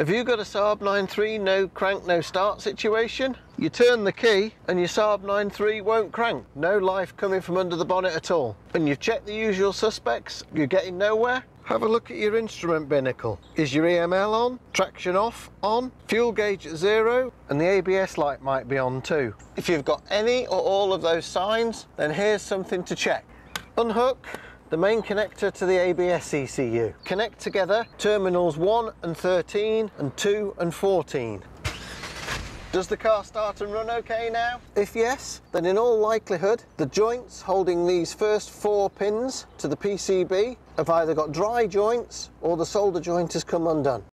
Have you got a Saab 93 no crank, no start situation? You turn the key and your Saab 93 won't crank. No life coming from under the bonnet at all. And you've checked the usual suspects, you're getting nowhere? Have a look at your instrument binnacle. Is your EML on? Traction off? On? Fuel gauge at zero? And the ABS light might be on too. If you've got any or all of those signs, then here's something to check. Unhook the main connector to the ABS ECU. Connect together terminals 1 and 13 and 2 and 14. Does the car start and run okay now? If yes, then in all likelihood, the joints holding these first four pins to the PCB have either got dry joints or the solder joint has come undone.